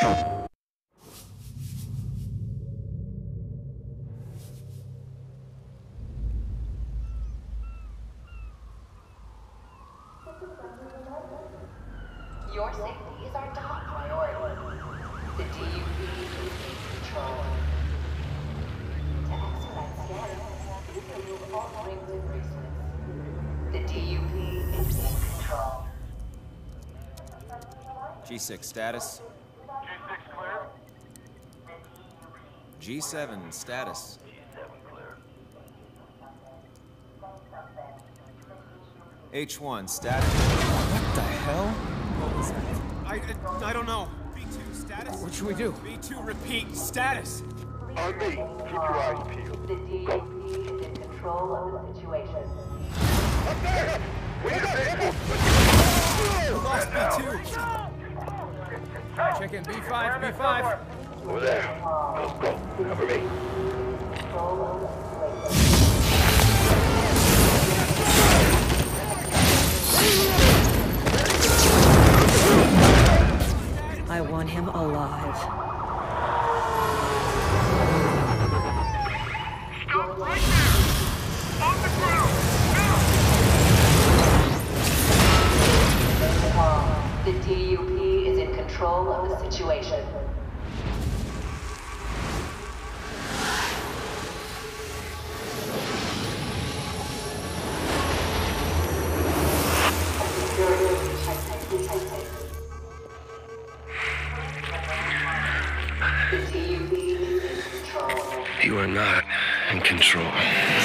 Your safety is our top priority. The DUP is in control. To expedite scanning, please remove all rings and bracelets. The DUP is in control. G6 status. G6 clear. G7 status. H1 status. What the hell? I, I don't know. B2 status? What should we do? B2 repeat status. On me. Keep your eyes peeled. The DUP is in control of the situation. Up there! We got him! Check in B5, B5. Over there. Go, go. Cover me. Control of the situation. I want him alive. Control of the situation. You are not in control.